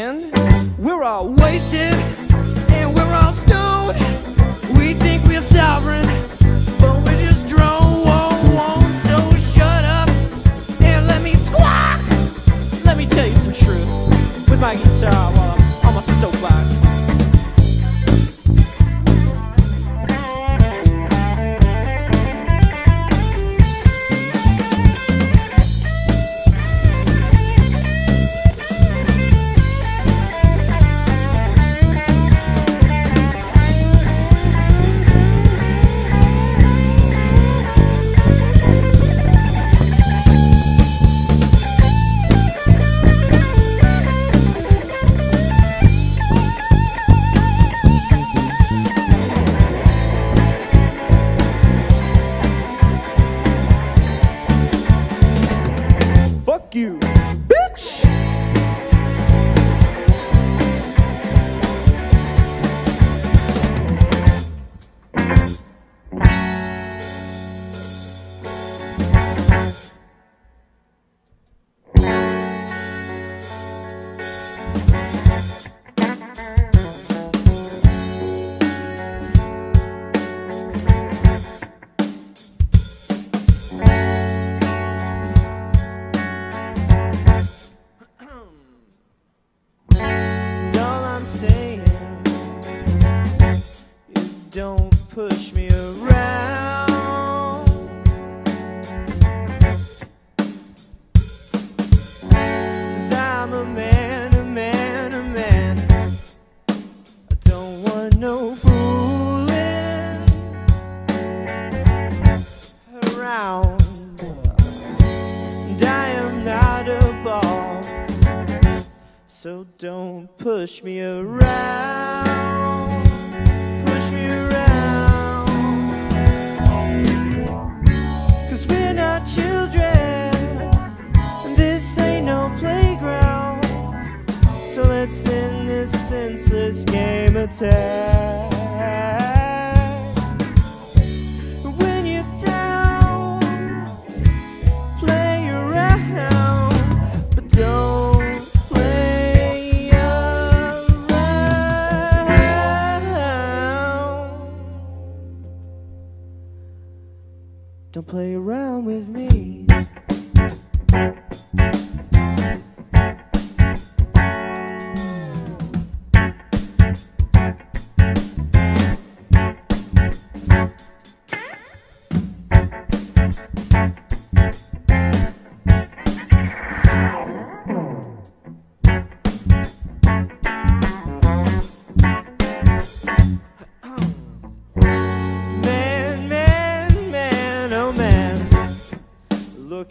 And we're all wasted you, push me around. Push me around. Cause we're not children. And this ain't no playground. So let's end this senseless game of tag. Don't play around with me. Man,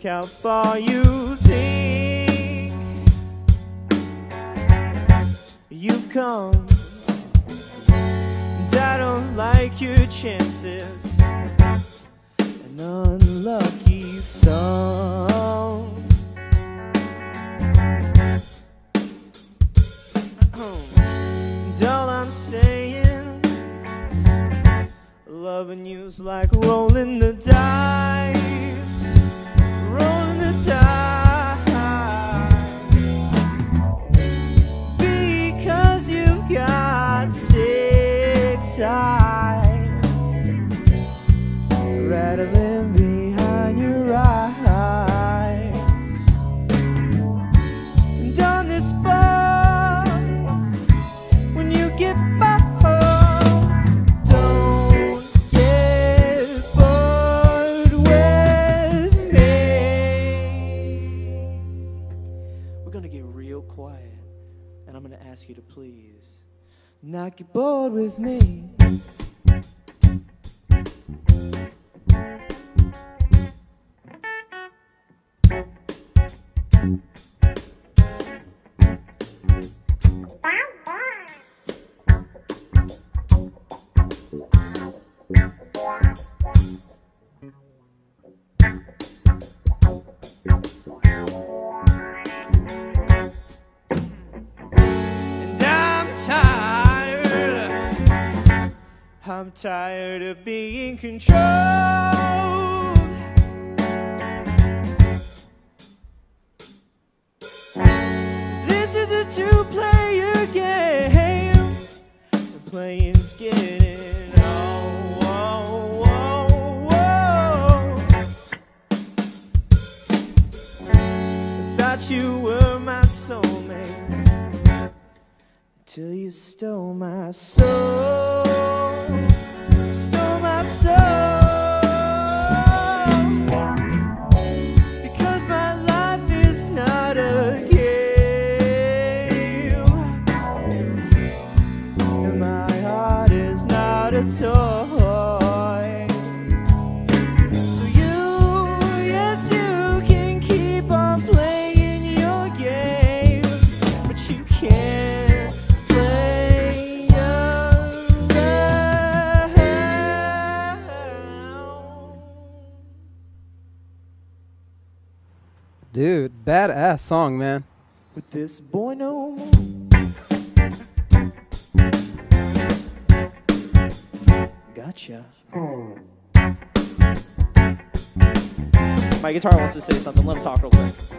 How far you think you've come. And I don't like your chances. An unlucky song. And all I'm saying Loving you's like rolling the dice, ask you to please not get bored with me. Tired of being controlled. This is a two player game. The playing's getting old. Whoa, whoa, whoa. I thought you were my soulmate till you stole my soul. Stole Dude, badass song, man. With this boy no more. Gotcha. My guitar wants to say something. Let him talk real quick.